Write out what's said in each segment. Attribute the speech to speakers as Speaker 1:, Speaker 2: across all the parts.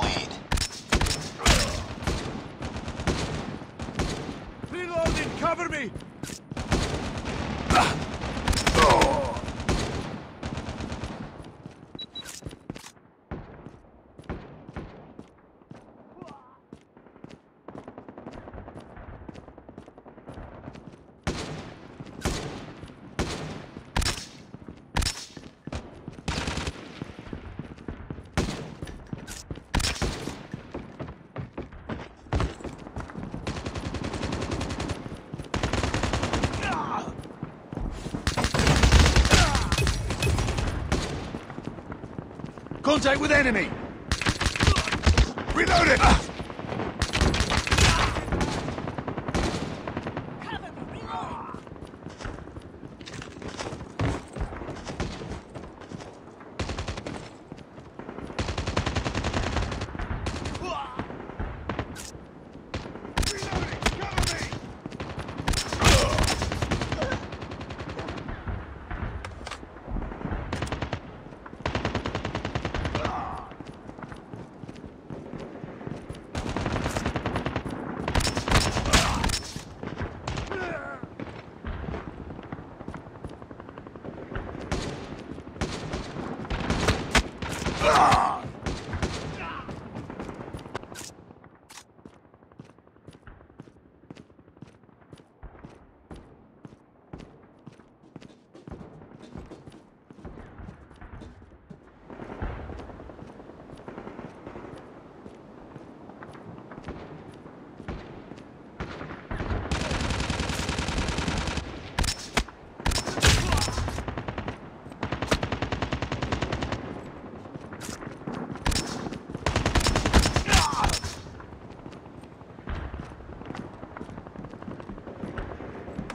Speaker 1: the lead.
Speaker 2: Reloading, cover me! Contact with enemy! Reloading! Reloading! Cover me!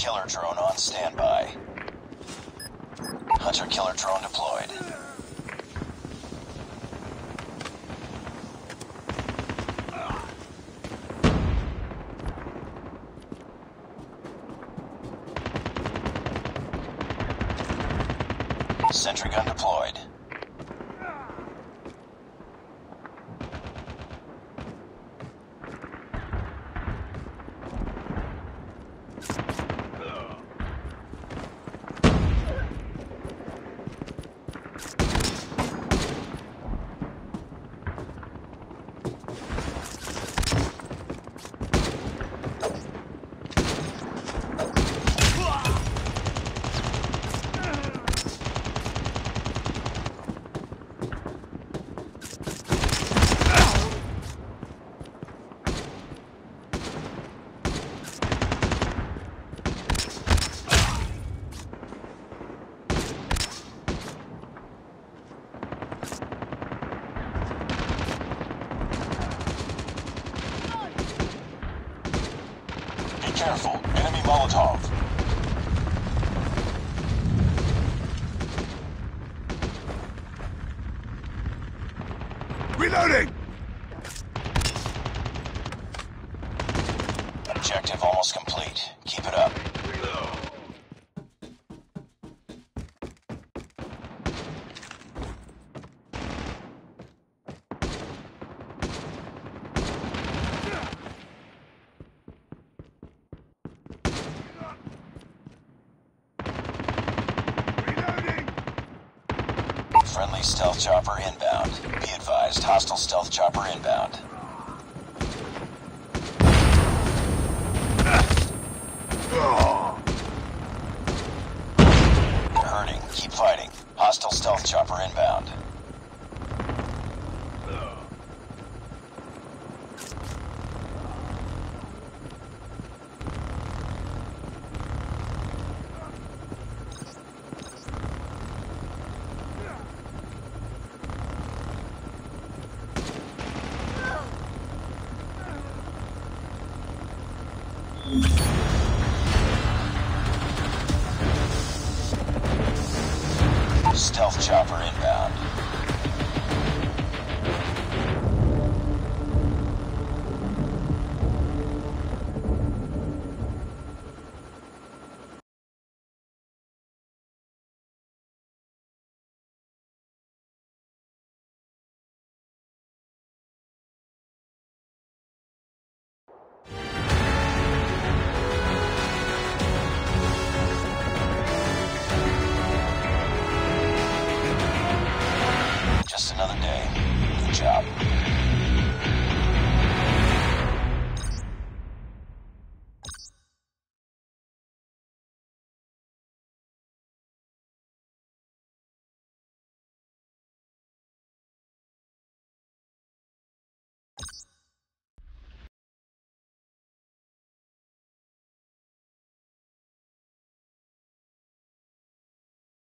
Speaker 1: Killer drone on standby. Hunter killer drone deployed. Sentry gun deployed. Careful. Enemy Molotov.
Speaker 2: Reloading!
Speaker 1: Objective almost complete. Keep it up. Friendly stealth chopper inbound. Be advised, hostile stealth chopper inbound. You're hurting. Keep fighting. Hostile stealth chopper inbound. chopper inbound. job.